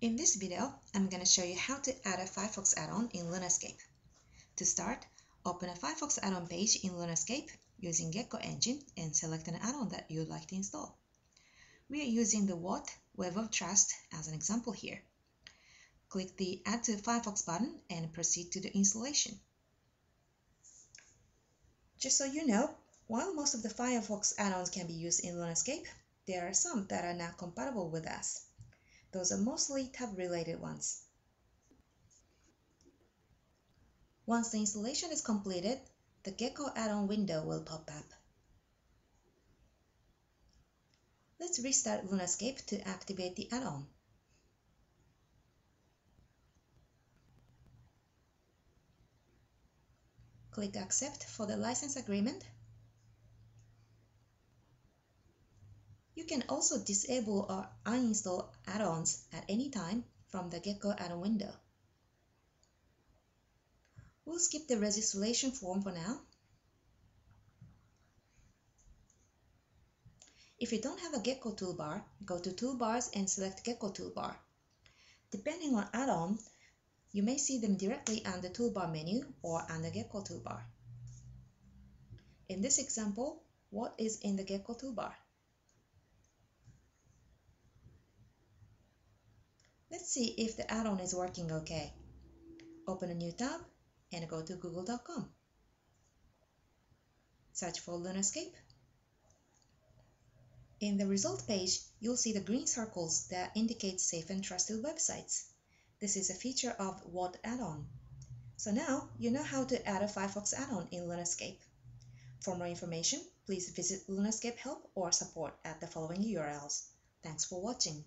In this video, I'm going to show you how to add a Firefox add-on in Lunascape. To start, open a Firefox add-on page in Lunascape using Gecko Engine and select an add-on that you'd like to install. We are using the WOT Web of Trust as an example here. Click the Add to Firefox button and proceed to the installation. Just so you know, while most of the Firefox add-ons can be used in Lunascape, there are some that are not compatible with us. Those are mostly tab-related ones. Once the installation is completed, the Gecko add-on window will pop up. Let's restart Lunascape to activate the add-on. Click Accept for the license agreement You can also disable or uninstall add-ons at any time from the Gecko add-on window. We'll skip the registration form for now. If you don't have a Gecko toolbar, go to Toolbars and select Gecko toolbar. Depending on add-on, you may see them directly on the toolbar menu or on the Gecko toolbar. In this example, WOT is in the Gecko toolbar? Let's see if the add-on is working okay. Open a new tab and go to google.com. Search for Lunascape. In the result page, you'll see the green circles that indicate safe and trusted websites. This is a feature of WOT add-on. So now you know how to add a Firefox add-on in Lunascape. For more information, please visit Lunascape help or support at the following URLs. Thanks for watching.